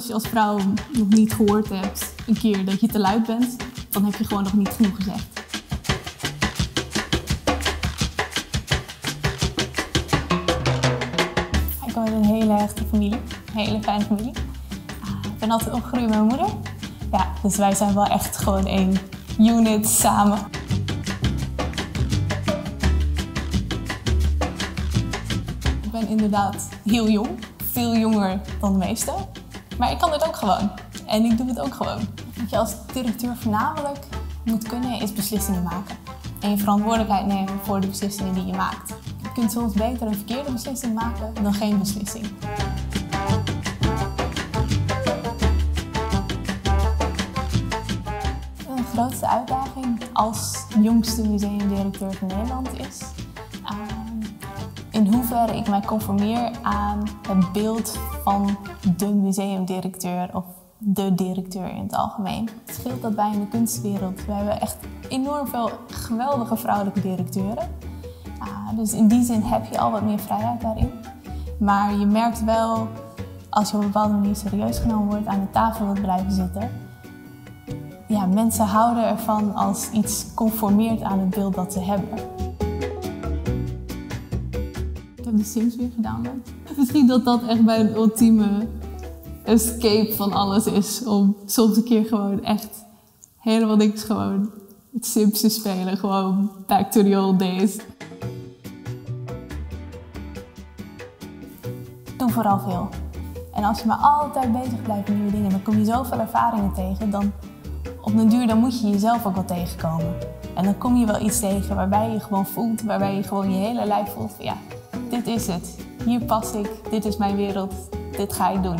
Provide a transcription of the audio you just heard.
als je als vrouw nog niet gehoord hebt een keer dat je te luid bent, dan heb je gewoon nog niet genoeg gezegd. Ik kom uit een hele hechte familie, een hele fijne familie. Ik ben altijd opgegroeid met mijn moeder. Ja, dus wij zijn wel echt gewoon één unit samen. Ik ben inderdaad heel jong, veel jonger dan de meesten. Maar ik kan het ook gewoon. En ik doe het ook gewoon. Wat je als directeur voornamelijk moet kunnen, is beslissingen maken. En je verantwoordelijkheid nemen voor de beslissingen die je maakt. Je kunt soms beter een verkeerde beslissing maken dan geen beslissing. Mijn grootste uitdaging als jongste museumdirecteur van Nederland is in hoeverre ik mij conformeer aan het beeld van de museumdirecteur of de directeur in het algemeen. Het scheelt dat wij in de kunstwereld, we hebben echt enorm veel geweldige vrouwelijke directeuren. Ah, dus in die zin heb je al wat meer vrijheid daarin. Maar je merkt wel, als je op een bepaalde manier serieus genomen wordt, aan de tafel wilt blijven zitten. Ja, mensen houden ervan als iets conformeert aan het beeld dat ze hebben. De Sims weer gedaan. Misschien dat dat echt bij een ultieme escape van alles is. Om soms een keer gewoon echt helemaal niks gewoon het Sims te spelen. Gewoon back to the old days. Doe vooral veel. En als je maar altijd bezig blijft met nieuwe dingen, dan kom je zoveel ervaringen tegen. Dan op den duur dan moet je jezelf ook wel tegenkomen. En dan kom je wel iets tegen waarbij je gewoon voelt, waarbij je gewoon je hele lijf voelt ja, dit is het. Hier pas ik, dit is mijn wereld, dit ga ik doen.